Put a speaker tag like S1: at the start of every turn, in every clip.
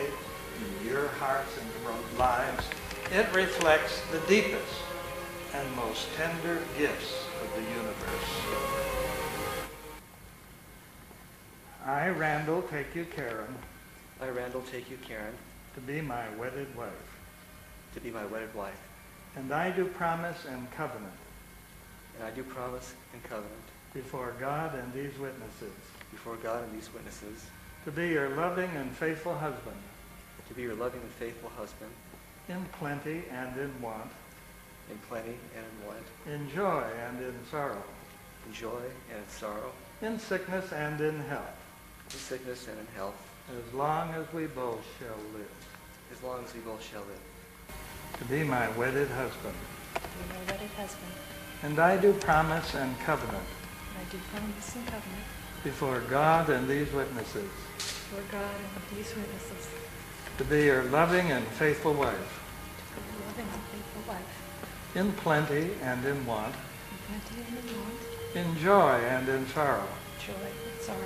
S1: in your hearts and your lives, it reflects the deepest and most tender gifts of the universe. I, Randall, take you, Karen,
S2: I, Randall, take you, Karen,
S1: to be my wedded wife.
S2: to be my wedded wife.
S1: And I do promise and covenant
S2: And I do promise and covenant
S1: before God and these witnesses
S2: before God and these witnesses
S1: to be your loving and faithful husband.
S2: To be your loving and faithful husband.
S1: In plenty and in want,
S2: in plenty and in want,
S1: in joy and in sorrow,
S2: in joy and in sorrow,
S1: in sickness and in health,
S2: in sickness and in health,
S1: as long as we both shall live.
S2: as long as we both shall live.
S1: To be my wedded husband.
S3: to be my wedded husband.
S1: And I do promise and covenant.
S3: And I do promise and covenant
S1: before God and these witnesses.
S3: Before God and these witnesses.
S1: To be your loving and faithful wife.
S3: To be a loving and faithful wife,
S1: in plenty and in want,
S3: in plenty and in want,
S1: in joy and in sorrow,
S3: joy and sorrow,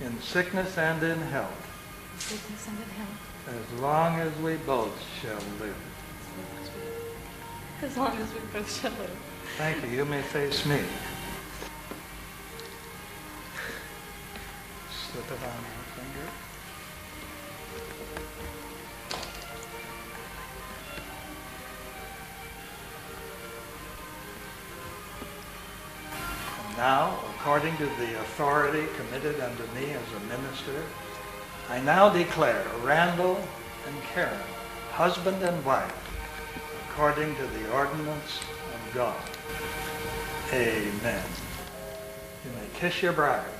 S1: in sickness and in health,
S3: in sickness and in health,
S1: as long as we both shall live.
S3: as long as we both shall live.
S1: Thank you. You may face me. Slip it on your finger. And now, according to the authority committed unto me as a minister, I now declare Randall and Karen husband and wife according to the ordinance of God. Amen. You may kiss your bride.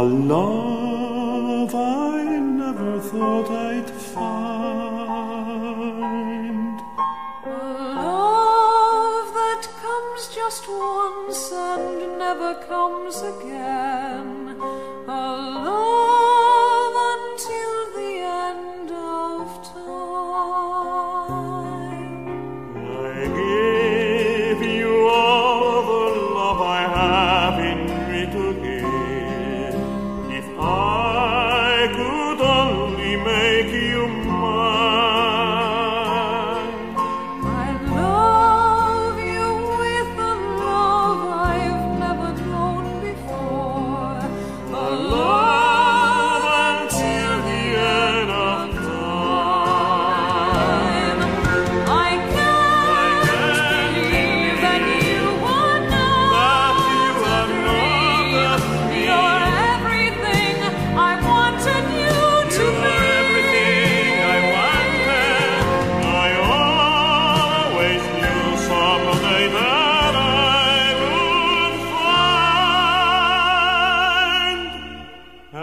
S1: A
S4: love I never thought I'd find. A
S3: love that comes just once and never
S4: comes again. A love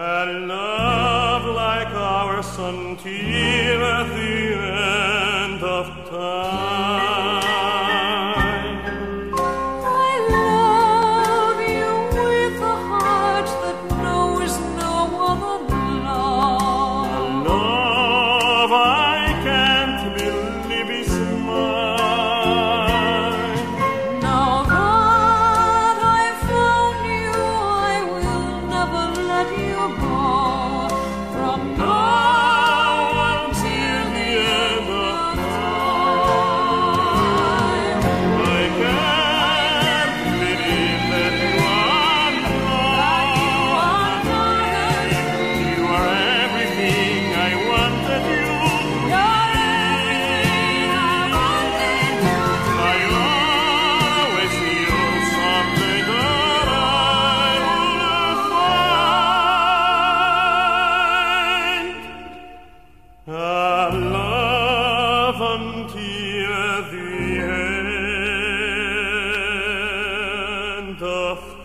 S4: and love like our son till at the end of time.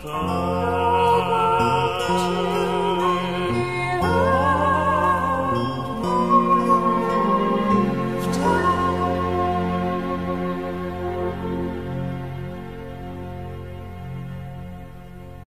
S4: time.